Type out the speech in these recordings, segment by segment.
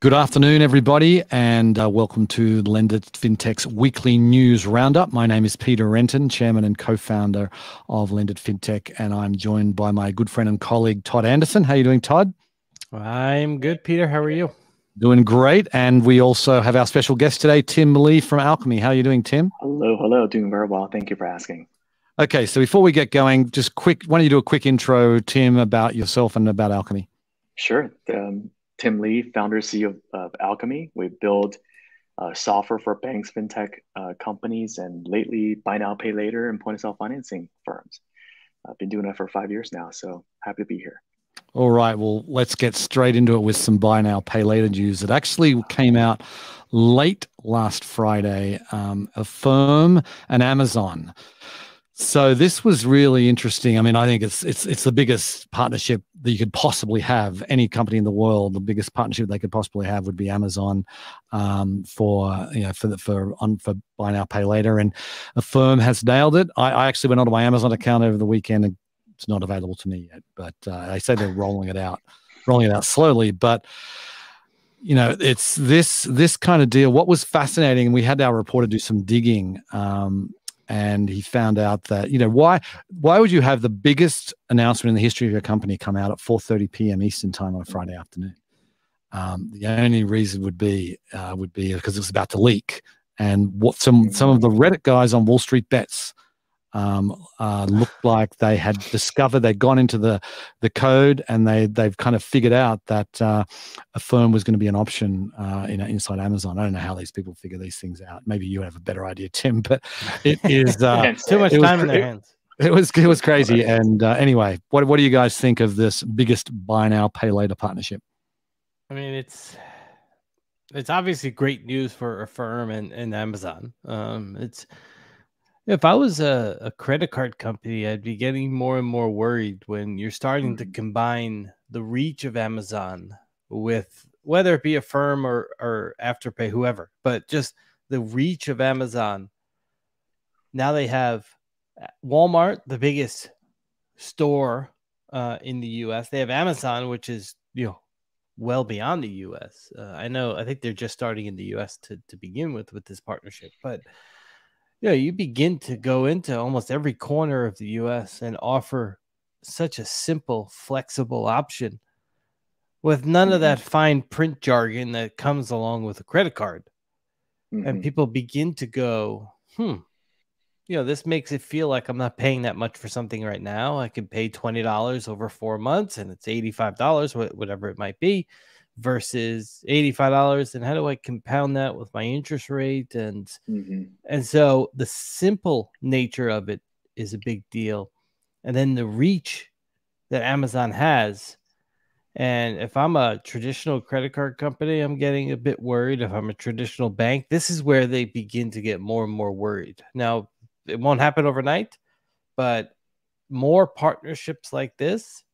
Good afternoon, everybody, and uh, welcome to LendIt Fintech's weekly news roundup. My name is Peter Renton, Chairman and co-founder of LendIt Fintech, and I'm joined by my good friend and colleague Todd Anderson. How are you doing, Todd? I'm good, Peter. How are you? Doing great, and we also have our special guest today, Tim Lee from Alchemy. How are you doing, Tim? Hello, hello. Doing very well. Thank you for asking. Okay, so before we get going, just quick, why don't you do a quick intro, Tim, about yourself and about Alchemy? Sure. Um, Tim Lee, founder CEO of, of Alchemy. We build uh, software for banks, fintech uh, companies, and lately buy now, pay later, and point of sale financing firms. I've been doing that for five years now, so happy to be here. All right, well, let's get straight into it with some buy now, pay later news. It actually came out late last Friday. Um, Affirm and Amazon so this was really interesting. I mean, I think it's it's it's the biggest partnership that you could possibly have. Any company in the world, the biggest partnership they could possibly have would be Amazon um, for you know for the, for on for buy now pay later, and Affirm has nailed it. I, I actually went onto my Amazon account over the weekend, and it's not available to me yet. But uh, they say they're rolling it out, rolling it out slowly, but you know it's this this kind of deal what was fascinating we had our reporter do some digging um, and he found out that you know why why would you have the biggest announcement in the history of your company come out at 4:30 p.m. Eastern time on a Friday afternoon? Um, the only reason would be uh, would be because it was about to leak, and what some some of the Reddit guys on Wall Street Bets um, uh, looked like they had discovered they'd gone into the the code and they they've kind of figured out that uh, firm was going to be an option uh, in, inside Amazon. I don't know how these people figure these things out. Maybe you have a better idea, Tim. But it is uh, too much time was, in their hands. It was it was crazy. And uh, anyway, what what do you guys think of this biggest buy now pay later partnership? I mean, it's it's obviously great news for Affirm and, and Amazon. Um, it's if I was a, a credit card company, I'd be getting more and more worried when you're starting to mm. combine the reach of Amazon with whether it be Affirm or, or Afterpay, whoever, but just the reach of Amazon. Now they have uh, Walmart, the biggest store uh, in the US. They have Amazon, which is, you know, well beyond the US. Uh, I know, I think they're just starting in the US to, to begin with with this partnership, but yeah, you begin to go into almost every corner of the US and offer such a simple, flexible option with none of mm-hmm. that fine print jargon that comes along with a credit card. Mm-hmm. And people begin to go, hmm, you know, this makes it feel like I'm not paying that much for something right now. I can pay $20 over four months and it's $85, whatever it might be versus $85 and how do i compound that with my interest rate? And mm-hmm. and so the simple nature of it is a big deal. And then the reach that amazon has and if i'm a traditional credit card company i'm getting a bit worried. If i'm a traditional bank this is where they begin to get more and more worried. Now it won't happen overnight but more partnerships like this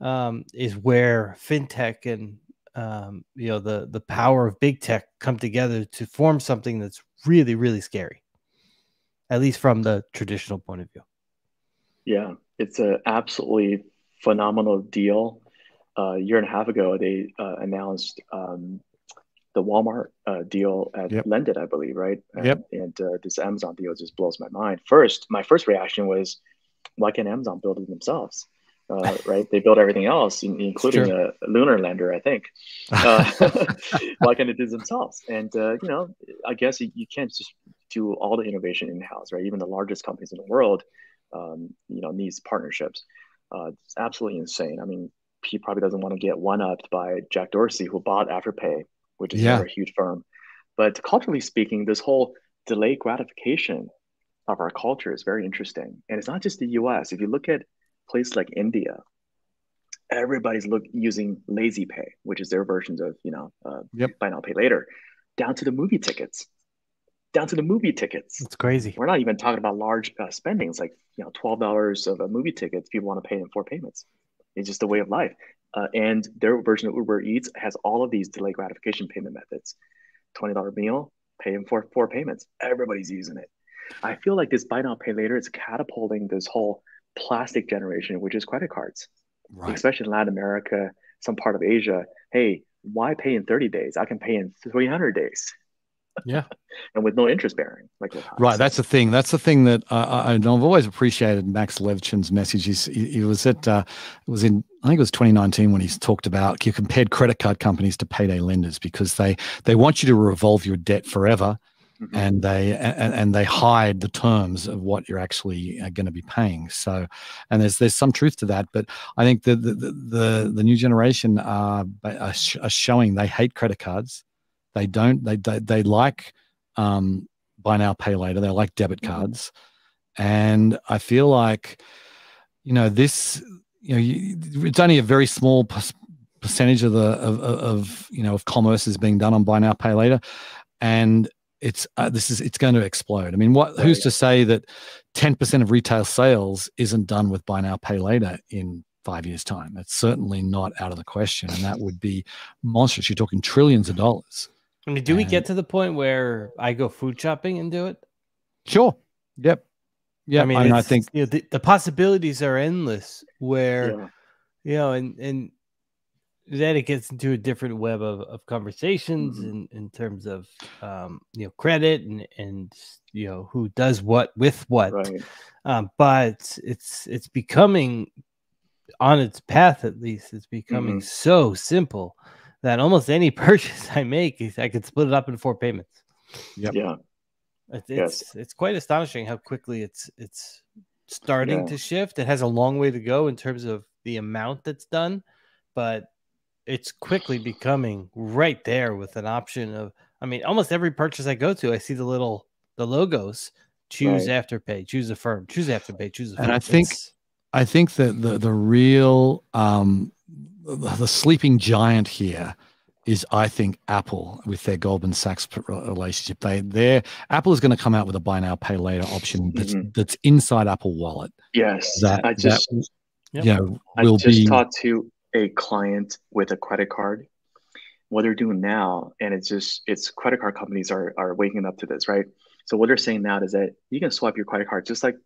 um, is where fintech and um, you know the the power of big tech come together to form something that's really really scary at least from the traditional point of view. Yeah it's an absolutely phenomenal deal. Uh, a year and a half ago they uh, announced um, the walmart uh, deal at yep. lendit i believe right? Yep. and, uh, this amazon deal just blows my mind. First my first reaction was why can't amazon build it themselves uh, right? They built everything else, including a, lunar lander, I think. Uh, why can't it do themselves? And uh, you know, I guess you, you, can't just do all the innovation in house, right? Even the largest companies in the world, um, you know, needs partnerships. Uh, it's absolutely insane. I mean, he probably doesn't want to get one upped by Jack Dorsey, who bought Afterpay, which is yeah. a huge firm. But culturally speaking, this whole delay gratification of our culture is very interesting, and it's not just the U.S. If you look at place like India, everybody's look using LazyPay, which is their versions of you know uh, yep. buy now pay later, down to the movie tickets, down to the movie tickets. It's crazy. We're not even talking about large uh, It's like you know twelve dollars of a movie ticket. People want to pay in four payments. It's just a way of life. Uh, and their version of Uber Eats has all of these delay gratification payment methods. Twenty dollar meal, pay in four four payments. Everybody's using it. I feel like this buy now pay later is catapulting this whole plastic generation, which is credit cards, right. especially in Latin America, some part of Asia. Hey, why pay in 30 days? I can pay in 300 days. Yeah. and with no interest bearing. Like right. That's the thing. That's the thing that uh, I, have always appreciated Max Levchin's message. He's, he, he was at, uh, it was in, I think it was 2019 when he's talked about, he compared credit card companies to payday lenders because they, they want you to revolve your debt forever Mm-hmm. and they and, and, they hide the terms of what you're actually uh, going to be paying. So, and there's there's some truth to that, but I think the the the, the new generation are, are, are showing they hate credit cards. They don't. They they, they like um, buy now pay later. They like debit mm-hmm. cards, and I feel like you know this. You know, you, it's only a very small percentage of the of, of you know of commerce is being done on buy now pay later, and it's uh, this is it's going to explode. I mean, what who's to say that 10% of retail sales isn't done with buy now pay later in five years time? It's certainly not out of the question, and that would be monstrous. You're talking trillions of dollars. I mean, do and, we get to the point where I go food shopping and do it? Sure. Yep. Yeah. I mean, I, mean, I think you know, the, the possibilities are endless. Where yeah. you know, and and then it gets into a different web of, of conversations mm-hmm. in, in terms of um, you know credit and and you know who does what with what right. um, but it's it's becoming on its path at least it's becoming mm-hmm. so simple that almost any purchase i make i could split it up in four payments yep. yeah it's yes. it's quite astonishing how quickly it's it's starting yeah. to shift it has a long way to go in terms of the amount that's done but it's quickly becoming right there with an option of I mean, almost every purchase I go to, I see the little the logos. Choose right. afterpay, choose Affirm. choose afterpay, choose Affirm. And I think it's, I think that the the real um the, the sleeping giant here is I think Apple with their Goldman Sachs relationship. They their Apple is going to come out with a buy now pay later option that's mm-hmm. that's inside Apple Wallet. Yes, that I just that, yep. you know, will I just be, talked to a client with a credit card what they're doing now and it's just it's credit card companies are are waking up to this right so what they're saying now is that you can swipe your credit card just like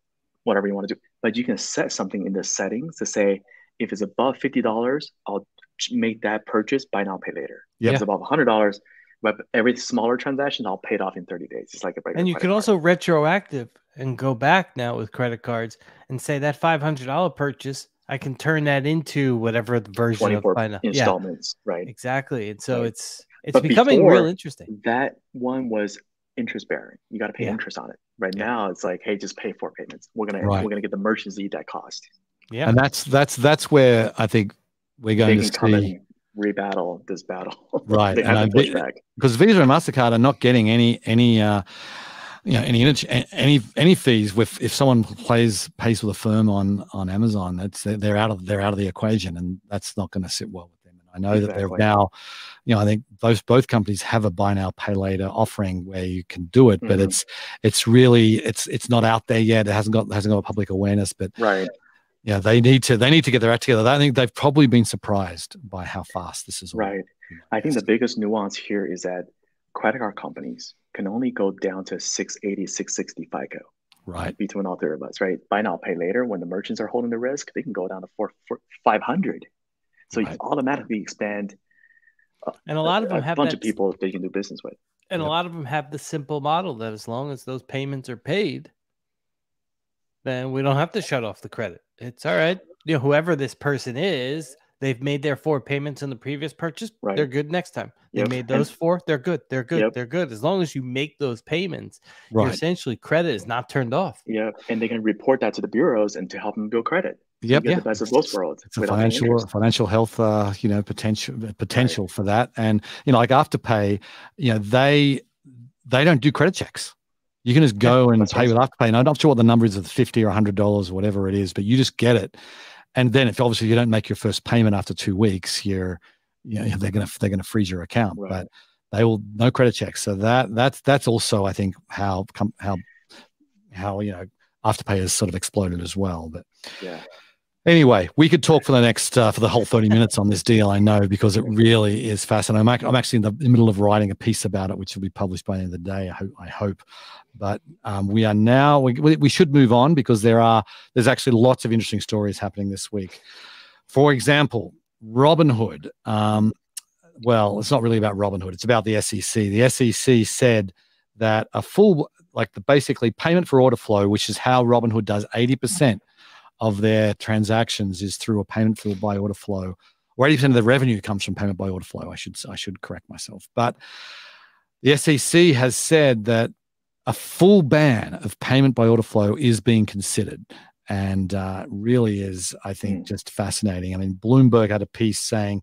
whatever you want to do but you can set something in the settings to say if it's above $50 i'll make that purchase buy now pay later yeah. if it's above $100 but every smaller transaction i'll pay it off in 30 days it's like a and you can card. also retroactive and go back now with credit cards and say that $500 purchase I can turn that into whatever the version of final installments, yeah. right? Exactly, and so right. it's it's but becoming real interesting. That one was interest bearing. You got to pay yeah. interest on it. Right yeah. now, it's like, hey, just pay four payments. We're gonna right. we're gonna get the merchants to eat that cost. Yeah, and that's that's that's where I think we're going to see rebattle this battle. Right, and because Visa and Mastercard are not getting any any. uh you know any any any fees with if someone plays pays with Affirm on on Amazon, that's they're out of they're out of the equation, and that's not going to sit well with them. And I know exactly. that they're now, you know, I think both both companies have a buy now pay later offering where you can do it, mm-hmm. but it's it's really it's it's not out there yet. It hasn't got hasn't got public awareness, but right. Yeah, they need to they need to get their act together. I think they've probably been surprised by how fast this is. Right. I think the biggest nuance here is that credit card companies can only go down to 680, 660 FICO. Right. Between all three of us, right? Buy now, pay later. When the merchants are holding the risk, they can go down to four, four 500. So right. you automatically expand. And a lot of them a have a bunch of people they can do business with. And yep. a lot of them have the simple model that as long as those payments are paid, then we don't have to shut off the credit. It's all right. You know, whoever this person is, They've made their four payments in the previous purchase. Right. They're good next time. They yep. made those and, four. They're good. They're good. Yep. They're good. As long as you make those payments, right. essentially credit is not turned off. Yeah, and they can report that to the bureaus and to help them build credit. Yep. yeah. the best of both worlds. It's a financial financial health, uh, you know, potential potential right. for that. And you know, like Afterpay, you know, they they don't do credit checks. You can just go yeah, and pay with Afterpay. And I'm not sure what the number is of fifty or hundred dollars or whatever it is, but you just get it and then if obviously you don't make your first payment after two weeks, you're you know they're gonna they're gonna freeze your account. Right. But they will no credit checks. So that that's that's also I think how how how you know afterpay has sort of exploded as well. But yeah. Anyway, we could talk for the next uh, for the whole thirty minutes on this deal. I know because it really is fascinating. I'm, actually in the middle of writing a piece about it, which will be published by the end of the day. I hope. I hope. But um, we are now we, we should move on because there are there's actually lots of interesting stories happening this week. For example, Robinhood. Um, well, it's not really about Robinhood. It's about the SEC. The SEC said that a full, like the basically payment for order flow, which is how Robinhood does 80% of their transactions is through a payment for by order flow, or 80% of the revenue comes from payment by order flow. I should I should correct myself. But the SEC has said that a full ban of payment by order flow is being considered and uh, really is, I think, mm. just fascinating. I mean, Bloomberg had a piece saying,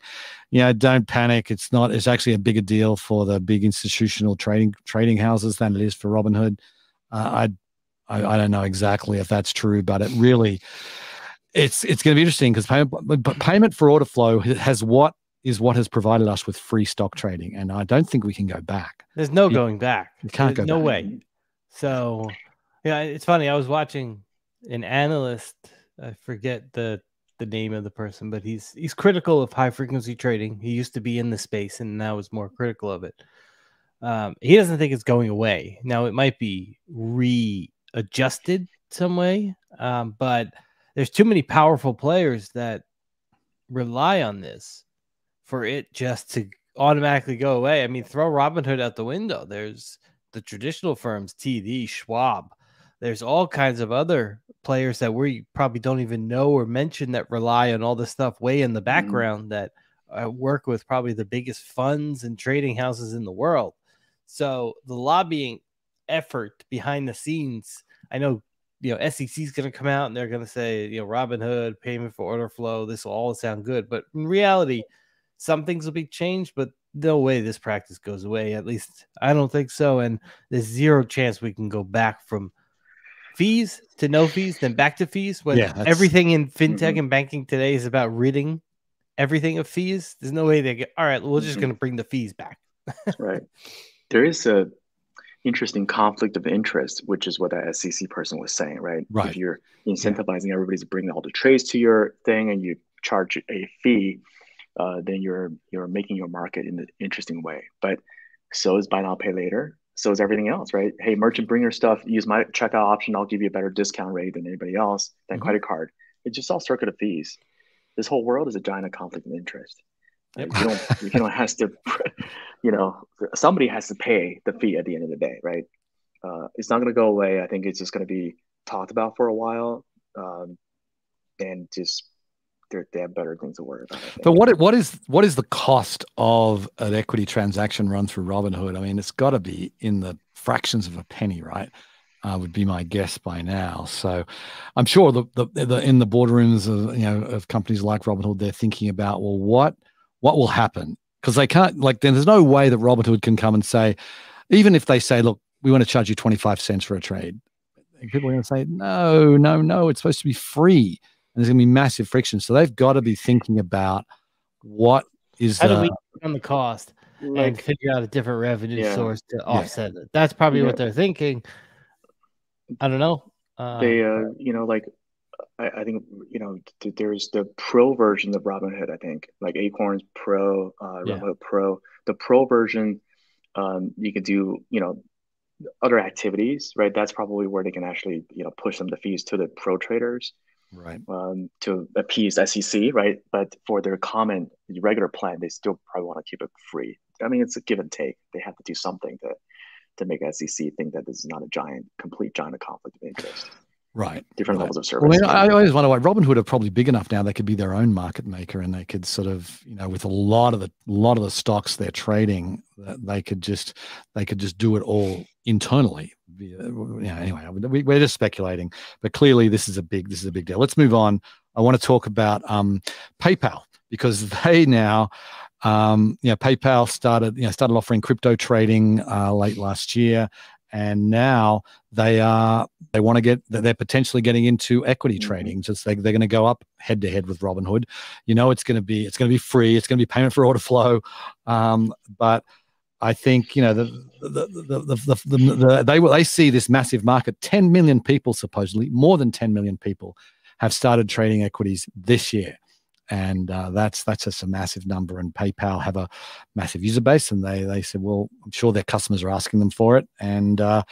you know, don't panic. It's not. It's actually a bigger deal for the big institutional trading trading houses than it is for Robinhood. Uh, I, I, I don't know exactly if that's true, but it really, it's it's going to be interesting because payment, but payment for order flow has what is what has provided us with free stock trading, and I don't think we can go back. There's no you, going back. You can't There's go. No back. way. So, yeah, it's funny. I was watching an analyst. I forget the the name of the person, but he's he's critical of high frequency trading. He used to be in the space and now is more critical of it. Um, he doesn't think it's going away. Now it might be readjusted some way, um, but there's too many powerful players that rely on this for it just to automatically go away. I mean, throw Robinhood out the window. There's the traditional firms, TD, Schwab, there's all kinds of other players that we probably don't even know or mention that rely on all this stuff way in the mm-hmm. background mm. that uh, work with probably the biggest funds and trading houses in the world. So the lobbying effort behind the scenes, I know you know SEC is going to come out and they're going to say you know Robinhood payment for order flow. This will all sound good, but in reality, some things will be changed, but no way this practice goes away. At least I don't think so. And there's zero chance we can go back from fees to no fees, then back to fees. When yeah, everything in fintech mm-hmm. and banking today is about ridding everything of fees, there's no way they get. All right, we're just mm-hmm. going to bring the fees back. right. There is a interesting conflict of interest, which is what that SEC person was saying, right? Right. If you're incentivizing yeah. everybody to bring all the trades to your thing and you charge a fee, uh, then you're you're making your market in an interesting way. But so is buy now pay later so is everything else, right? Hey, merchant, bring your stuff. Use my checkout option. I'll give you a better discount rate than anybody else than mm-hmm. credit card. It's just all circuit of fees. This whole world is a giant conflict of interest. Yep. You don't, you know, has to, you know, somebody has to pay the fee at the end of the day, right? Uh, it's not going to go away. I think it's just going to be talked about for a while, um, and just they have better things to worry about. But what what is what is the cost of an equity transaction run through Robinhood? I mean, it's got to be in the fractions of a penny, right? Uh, would be my guess by now. So, I'm sure the, the, the in the boardrooms of you know of companies like Robinhood, they're thinking about well, what what will happen because they can't like then there's no way that Robinhood can come and say, even if they say, look, we want to charge you 25 cents for a trade, people are going to say, no, no, no, it's supposed to be free and there's going to be massive friction. So they've got to be thinking about what is how the, do we on the cost like, and figure out a different revenue yeah. source to offset yeah. it. That's probably yeah. what they're thinking. I don't know. Uh, they, uh, you know, like I, I, think you know th- there's the pro version of Robinhood. I think like Acorns Pro, uh, Robinhood Pro. The pro version, um, you could do you know other activities, right? That's probably where they can actually you know push some of the fees to the pro traders right um, to appease SEC, right? But for their common regular plan, they still probably want to keep it free. I mean, it's a give and take. They have to do something to to make SEC think that this is not a giant, complete giant conflict of interest. Right. Different right. levels of service. Well, I, I always wonder why Robinhood are probably big enough now they could be their own market maker and they could sort of, you know, with a lot of the lot of the stocks they're trading, they could just they could just do it all internally. Yeah. Anyway, we, we're just speculating, but clearly this is a big this is a big deal. Let's move on. I want to talk about um, PayPal because they now um, you know, PayPal started, you know, started offering crypto trading uh, late last year, and now they are they want to get they're potentially getting into equity mm-hmm. trading. Just they, they're going to go up head to head with robinhood. You know it's going to be it's going to be free. It's going to be payment for order flow. Um, but i think you know the the the, the, the, the, they they see this massive market. 10 million people supposedly more than 10 million people have started trading equities this year and uh, that's that's just a massive number. And PayPal have a massive user base, and they they said, well, I'm sure their customers are asking them for it, and uh,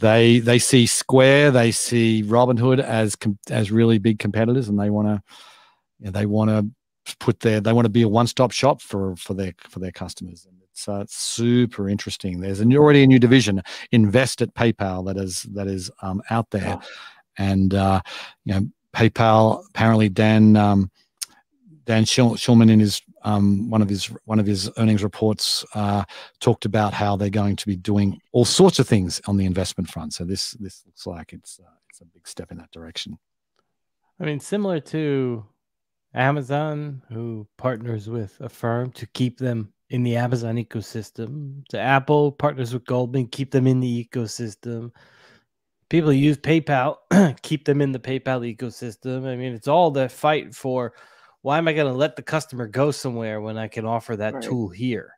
they they see Square, they see Robinhood as as really big competitors, and they want to you know, they want to put their they want to be a one-stop shop for for their for their customers and it's uh, super interesting there's an, already a new division invest at paypal that is that is um, out there and uh, you know paypal apparently dan um, dan schulman in his um, one of his one of his earnings reports uh, talked about how they're going to be doing all sorts of things on the investment front so this this looks like it's uh, it's a big step in that direction i mean similar to Amazon, who partners with Affirm to keep them in the Amazon ecosystem, to Apple, partners with Goldman, keep them in the ecosystem. People use PayPal, keep them in the PayPal ecosystem. I mean, it's all the fight for why am I going to let the customer go somewhere when I can offer that right. tool here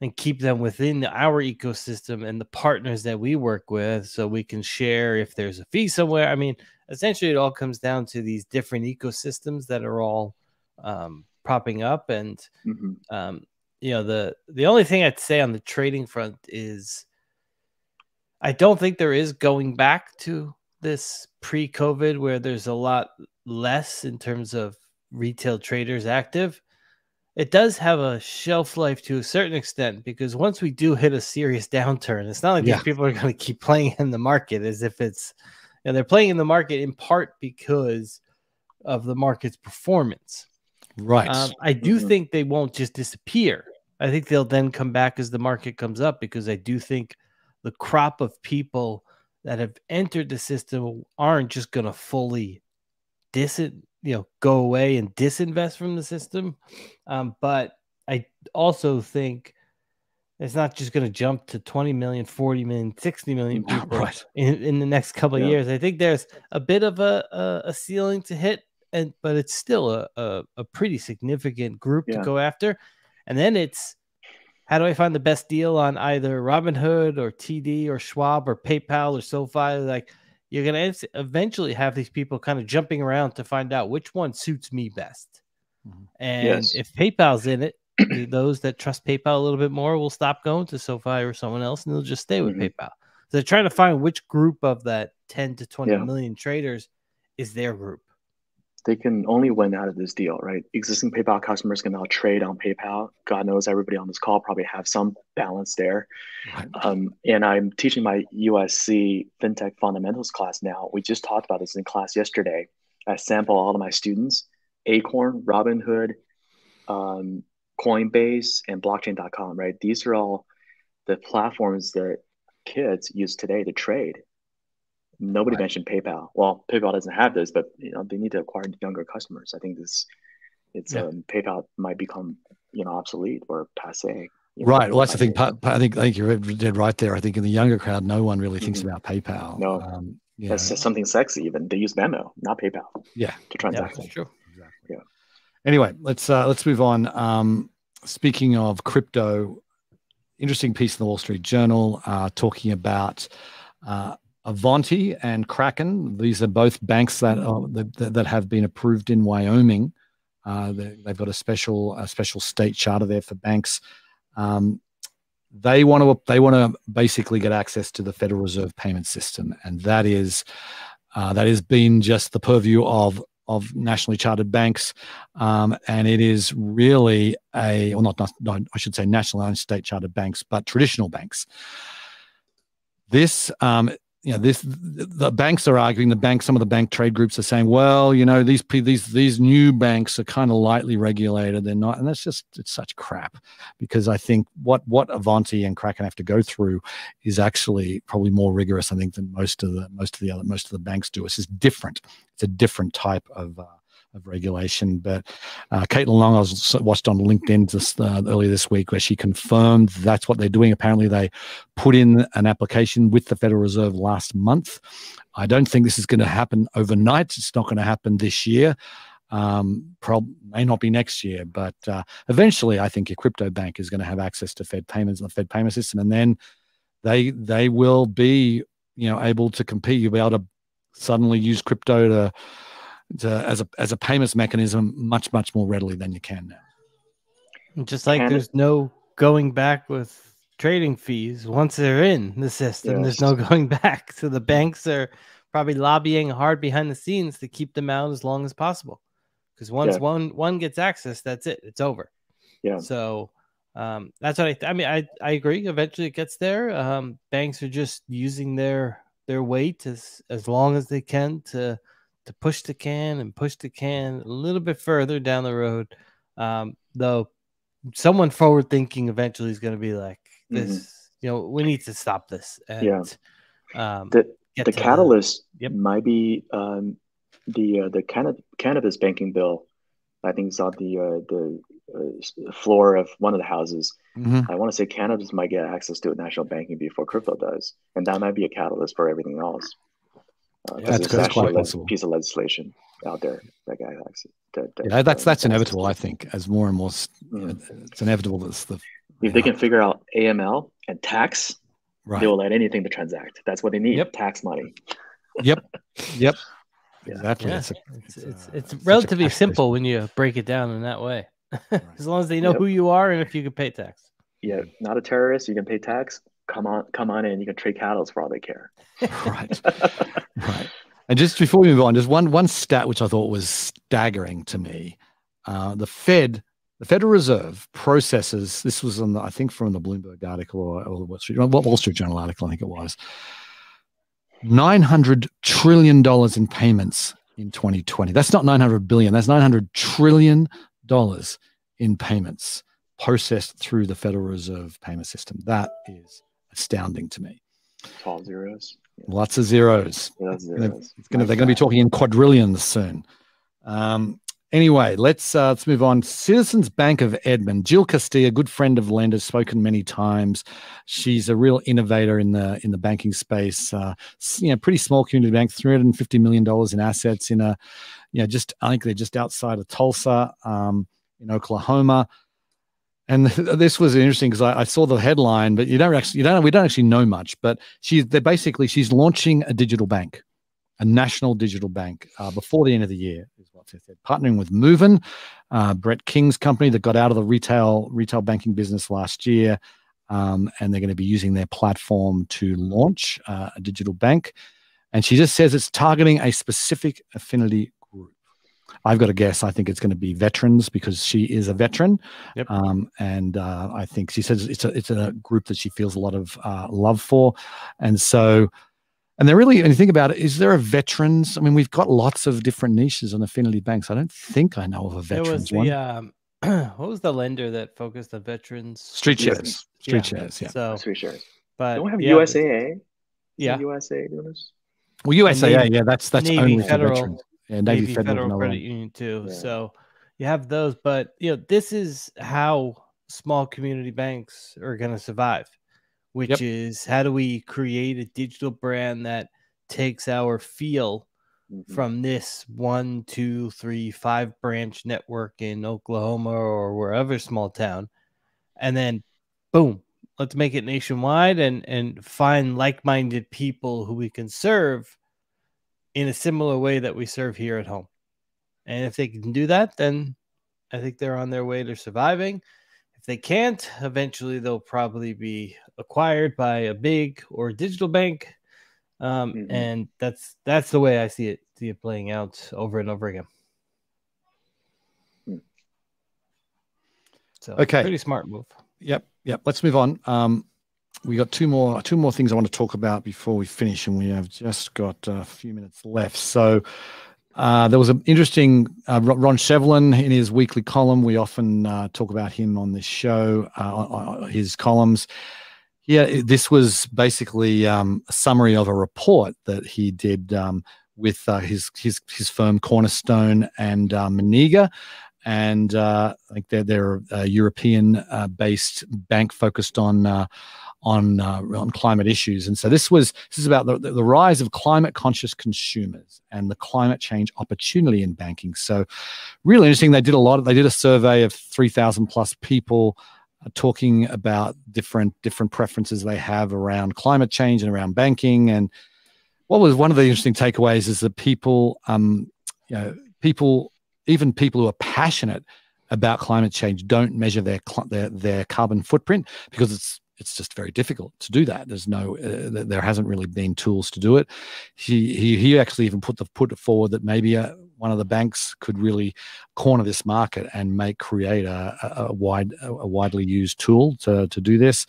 and keep them within our ecosystem and the partners that we work with so we can share if there's a fee somewhere. I mean, essentially it all comes down to these different ecosystems that are all um, propping up and mm-hmm. um, you know the the only thing i'd say on the trading front is i don't think there is going back to this pre-covid where there's a lot less in terms of retail traders active it does have a shelf life to a certain extent because once we do hit a serious downturn it's not like yeah. these people are going to keep playing in the market as if it's and they're playing in the market in part because of the market's performance. Right. Um, I do mm-hmm. think they won't just disappear. I think they'll then come back as the market comes up because I do think the crop of people that have entered the system aren't just going to fully dis you know go away and disinvest from the system. Um, but I also think it's not just going to jump to 20 million 40 million 60 million people right. in, in the next couple of years i think there's a bit of a, a, a, ceiling to hit and but it's still a, a, a pretty significant group yeah. to go after and then it's how do i find the best deal on either robinhood or td or schwab or paypal or sofi like you're going to eventually have these people kind of jumping around to find out which one suits me best mm-hmm. and yes. if paypal's in it those that trust PayPal a little bit more will stop going to SoFi or someone else and they'll just stay with mm-hmm. PayPal. So they're trying to find which group of that 10 to twenty yeah. million traders is their group. They can only win out of this deal, right? Existing PayPal customers can now trade on PayPal. God knows everybody on this call probably have some balance there. Right. Um, and I'm teaching my USC FinTech fundamentals class now. We just talked about this in class yesterday. I sample all of my students Acorn, Robinhood, um, Coinbase and blockchain.com, right? These are all the platforms that kids use today to trade. Nobody right. mentioned PayPal. Well, PayPal doesn't have this, but you know they need to acquire younger customers. I think this, it's yeah. um, PayPal might become you know obsolete or passe. right. Well, that's the thing. I think I think you're dead right there. I think in the younger crowd, no one really thinks mm-hmm. about PayPal. No, um, yeah. that's something sexy. Even they use Venmo, not PayPal. Yeah, to transact. Yeah, true. Exactly. Yeah. Anyway, let's uh, let's move on. Um, speaking of crypto, interesting piece in the Wall Street Journal uh, talking about uh, Avanti and Kraken. These are both banks that are, that, that have been approved in Wyoming. Uh, they, have got a special a special state charter there for banks. Um, they want to they want to basically get access to the Federal Reserve payment system, and that is uh, that has been just the purview of of nationally chartered banks, um, and it is really a, well, not, not, I should say, national and state chartered banks, but traditional banks. This um, you know this the banks are arguing the bank some of the bank trade groups are saying well you know these these these new banks are kind of lightly regulated. They're not and that's just it's such crap because i think what what avanti and kraken have to go through is actually probably more rigorous i think than most of the most of the other most of the banks do. It's just different. It's a different type of uh, of regulation. But uh, Caitlin Long, I was watched on LinkedIn just uh, earlier this week where she confirmed that's what they're doing. Apparently, they put in an application with the Federal Reserve last month. I don't think this is going to happen overnight. It's not going to happen this year. Um, prob- may not be next year, but uh, eventually, I think your crypto bank is going to have access to Fed payments and the Fed payment system, and then they they will be you know able to compete. You'll be able to suddenly use crypto to to, as a as a payments mechanism much much more readily than you can now. Just like there's no going back with trading fees once they're in the system. Yes. There's no going back. So the banks are probably lobbying hard behind the scenes to keep them out as long as possible because once Yeah. one one gets access, that's it. It's over. Yeah. So um, that's what I. Th- I mean, I I agree. Eventually, it gets there. Um, banks are just using their their weight as as long as they can to to push the can and push the can a little bit further down the road. Um, though someone forward thinking eventually is going to be like Mhm. this. You know, we need to stop this. And, Yeah. Um, The the catalyst Yep. might be um, the uh, the canna- cannabis banking bill. I think it's on the uh, the uh, floor of one of the houses. Mhm. I want to say cannabis might get access to national banking before crypto does, and that might be a catalyst for everything else. Uh, 'cause That's there's quite actually a possible. piece of legislation out there that got access. That, that, Yeah, that's that's inevitable. I think as more and more, s- Mhm. it's inevitable that the If they can figure out AML and tax, right. they will let anything to transact. That's what they need. Yep. Tax money. Yep. Yep. Yeah. Exactly. Yeah, It's, a- it's it's, it's, uh, it's such relatively simple when you break it down in that way. as long as they know Yep. who you are and if you can pay tax. Yeah, not a terrorist. You can pay tax. Come on, come on in. You can trade cattle for all they care. right. Right. And just before we move on, just one one stat which I thought was staggering to me. Uh, the Fed, the Federal Reserve processes. This was on the, I think from the Bloomberg article or, or the Wall Street, Wall Street Journal article. I think it was nine hundred trillion dollars in payments in 2020. That's not 900 billion. That's 900 trillion dollars in payments processed through the Federal Reserve payment system. That is astounding to me. Twelve zeros. Yeah, Lots of zeros. Gonna- zeros. Gonna, they're going to be talking in quadrillions soon. Um, anyway, let's uh, let's move on. Citizens Bank of Edmond, Jill Castilla, good friend of LendIt, spoken many times. She's a real innovator in the in the banking space. Uh, you know, pretty small community bank, three hundred and fifty million dollars in assets in a, you know, just I think they're just outside of Tulsa, um, in Oklahoma. And this was interesting because I, I saw the headline, but you don't actually, you don't, we don't actually know much. But she's, they're basically, she's launching a digital bank a national digital bank uh, before the end of the year, is what they said. Partnering with Moven, uh, Brett King's company that got out of the retail retail banking business last year, um, and they're going to be using their platform to launch uh, a digital bank. And she just says it's targeting a specific affinity. I've got to guess. I think it's going to be veterans because she is a veteran, Yep. um, and uh, I think she says it's a it's a group that she feels a lot of uh, love for, and so. And they're really, and you think about it, is there a veterans? I mean, we've got lots of different niches on affinity banks. I don't think I know of a There was veterans the one. um, what was the lender that focused on veterans? Street Yeah. shares. Street shares, yeah. So, Sweet shares. but Don't we have yeah, but- USAA? Yeah, USA doing this? Well, USAA, Navy- yeah, that's that's Navy only Federal- for veterans. Yeah, Navy, Navy Federal, Federal another Credit one. Union too. Yeah. So you have those, but you know this is how small community banks are going to survive, which Yep. is how do we create a digital brand that takes our feel Mhm. from this one, two, three, five branch network in Oklahoma or wherever small town, and then boom, let's make it nationwide and and find like-minded people who we can serve in a similar way that we serve here at home. And if they can do that, then I think they're on their way to surviving. If they can't, eventually they'll probably be acquired by a big or digital bank. Um, Mhm. And that's that's the way I see it see it playing out over and over again. Hmm. So Okay. pretty smart move. Yep, yep. Let's move on. Um, we got two more two more things I want to talk about before we finish, and we have just got a few minutes left. So uh, there was an interesting uh, Ron Shevlin in his weekly column. We often uh, talk about him on this show. Uh, his columns. Yeah, this was basically um, a summary of a report that he did um, with uh, his his his firm Cornerstone and uh, Maniga, and uh, I think they're they're a European uh, based bank focused on uh, on uh, on climate issues. And so this was this is about the, the, rise of climate conscious consumers and the climate change opportunity in banking. So really interesting. They did a lot. Of, they did a survey of three thousand plus people. Uh, talking about different different preferences they have around climate change and around banking and what was one of the interesting takeaways is that people um you know people even people who are passionate about climate change don't measure their their their carbon footprint because it's it's just very difficult to do that. There's no, uh, there hasn't really been tools to do it. He he he actually even put the put it forward that maybe uh, one of the banks could really corner this market and make create a, a wide a widely used tool to, to do this.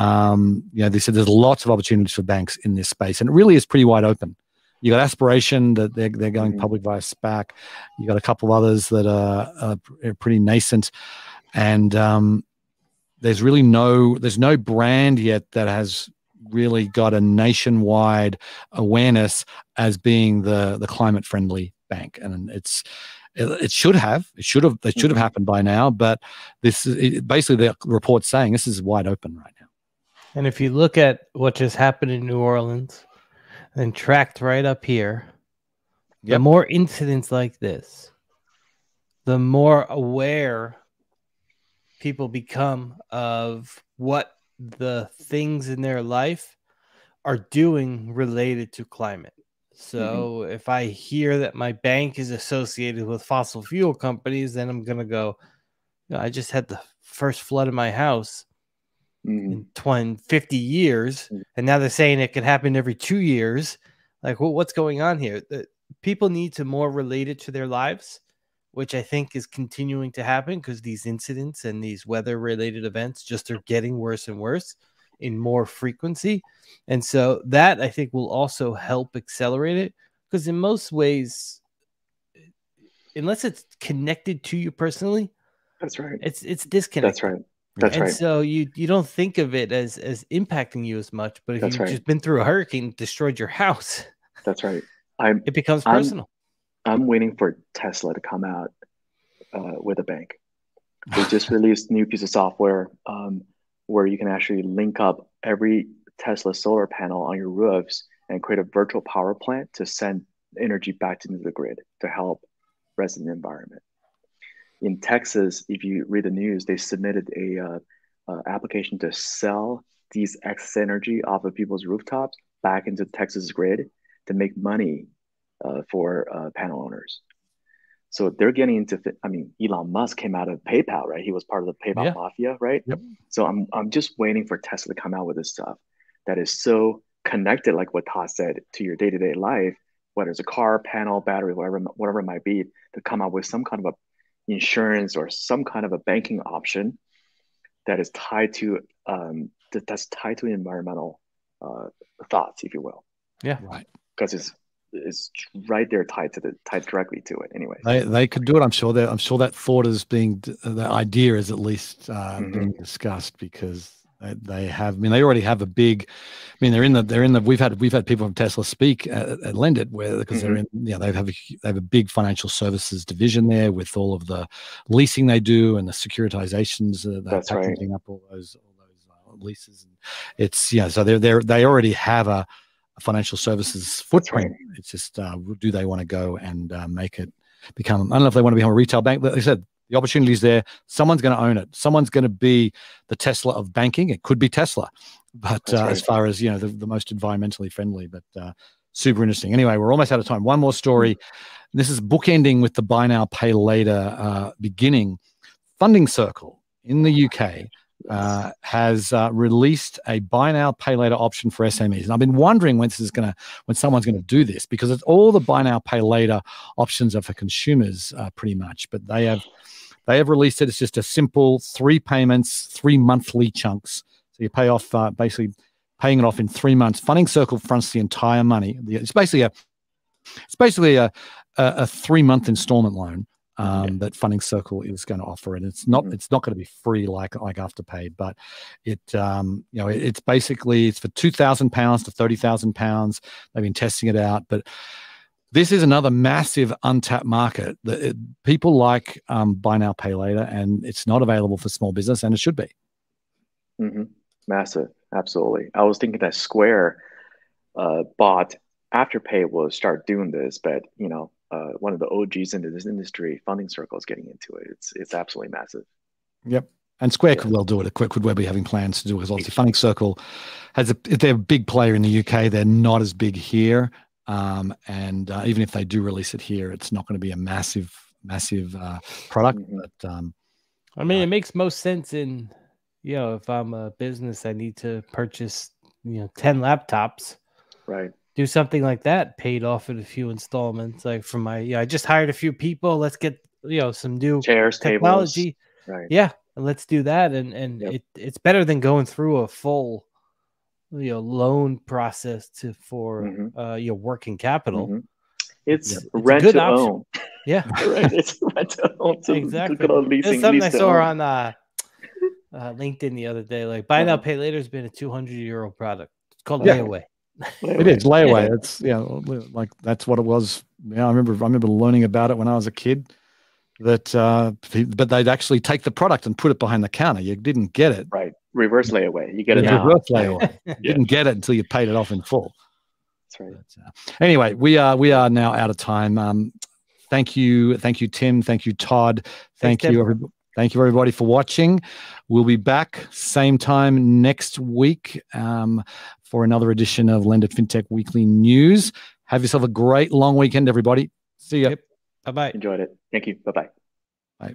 Um, you know, they said there's lots of opportunities for banks in this space, and it really is pretty wide open. You got aspiration that they're, they're going mm-hmm. public via SPAC. You got a couple of others that are, are pretty nascent, and um, there's really no there's no brand yet that has really got a nationwide awareness as being the the climate friendly bank, and it's it, it should have it should have it should have mm-hmm. happened by now. But this is basically the report saying this is wide open right now. And if you look at what just happened in New Orleans, and tracked right up here, yep. the more incidents like this, the more aware people become of what the things in their life are doing related to climate. So mm-hmm. if I hear that my bank is associated with fossil fuel companies, then I'm gonna go. You know, I just had the first flood in my house mm-hmm. in 20, 50 years, mm-hmm. and now they're saying it could happen every two years. Like, well, what's going on here? The, people need to more relate it to their lives, which I think is continuing to happen because these incidents and these weather related events just are getting worse and worse in more frequency. And so that I think will also help accelerate it because in most ways, unless it's connected to you personally, that's right. It's it's disconnected. That's right. That's and right. so you you don't think of it as as impacting you as much, but if That's you've right. just been through a hurricane, destroyed your house. That's right. I'm. It becomes personal. I'm, waiting for Tesla to come out uh, with a bank. They just released new piece of software um, where you can actually link up every Tesla solar panel on your roofs and create a virtual power plant to send energy back into the grid to help resident environment in Texas, if you read the news, they submitted a uh, uh, application to sell these excess energy off of people's rooftops back into the Texas grid to make money uh, for uh, panel owners. So they're getting into. I mean, Elon Musk came out of PayPal, right? He was part of the PayPal yeah. mafia, right? Yep. So I'm I'm just waiting for Tesla to come out with this stuff that is so connected, like what Todd said, to your day to day life, whether it's a car, panel, battery, whatever whatever it might be, to come out with some kind of a insurance or some kind of a banking option that is tied to um, that, that's tied to environmental uh, thoughts, if you will. Yeah, right. Because it's it's right there tied to the tied directly to it. Anyway, they they could do it. I'm sure that I'm sure that thought is being the idea is at least uh, mm-hmm. being discussed because they have. I mean, they already have a big. I mean, they're in the. They're in the. We've had we've had people from Tesla speak at, at Lendit where because mm-hmm. they're in. You know, they have a they have a big financial services division there with all of the leasing they do and the securitizations. Uh, That's right. Up all those all those uh, leases. And it's yeah. So they're they they already have a financial services footprint. Right. It's just uh, do they want to go and uh, make it become? I don't know if they want to become a retail bank. But like I said the opportunity is there. Someone's going to own it. Someone's going to be the Tesla of banking. It could be Tesla, but uh, right. as far as you know, the, the most environmentally friendly. But uh, super interesting. Anyway, we're almost out of time. One more story. This is bookending with the buy now, pay later uh, beginning. Funding Circle in the UK uh, has uh, released a buy now, pay later option for SMEs. And I've been wondering when this is going to, when someone's going to do this, because it's all the buy now, pay later options are for consumers, uh, pretty much. But they have they have released it. It's just a simple three payments, three monthly chunks. So you pay off uh, basically paying it off in three months. Funding Circle fronts the entire money. It's basically a it's basically a a, a three month installment loan um, yeah. that Funding Circle is going to offer, and it's not mm-hmm. it's not going to be free like like Afterpay, but it um, you know it, it's basically it's for two thousand pounds to thirty thousand pounds. They've been testing it out, but this is another massive untapped market that it, people like um, buy now pay later and it's not available for small business and it should be mm-hmm. massive absolutely i was thinking that square uh, bought afterpay will start doing this but you know uh, one of the og's into this industry funding circle is getting into it it's it's absolutely massive yep and Square yeah. could well do it. A quick would be having plans to do it because obviously Funding Circle has a they're a big player in the UK. They're not as big here. Um, and uh, even if they do release it here, it's not going to be a massive, massive uh, product. Mm-hmm. But um, I mean, uh, it makes most sense in, you know, if I'm a business, I need to purchase, you know, 10 laptops. Right. Do something like that paid off in a few installments. Like from my, yeah, I just hired a few people. Let's get you know some new chairs, technology. Tables. Right. Yeah, And let's do that. And and yep. it, it's better than going through a full you know loan process to for mm-hmm. uh, your working capital. Mm-hmm. It's, it's, rent to option. own. Yeah, right. It's rent to own. Exactly. Leasing, something I saw on uh, uh, LinkedIn the other day. Like buy now, uh-huh. pay later has been a 200 euro product. It's called yeah. layaway. It is layaway. Yeah. It's yeah, like that's what it was. Yeah, I remember. I remember learning about it when I was a kid. That, uh, but they'd actually take the product and put it behind the counter. You didn't get it. Right. Reverse layaway. You get it. Yeah. Reverse layaway. yeah. Didn't get it until you paid it off in full. That's right. But, uh, anyway, we are we are now out of time. Um, thank you, thank you, Tim. Thank you, Todd. Thank Thanks, you, everybody. Thank you, everybody, for watching. We'll be back same time next week um, for another edition of LendIt FinTech Weekly News. Have yourself a great long weekend, everybody. See you. Yep. Bye bye. Enjoyed it. Thank you. Bye-bye. Bye.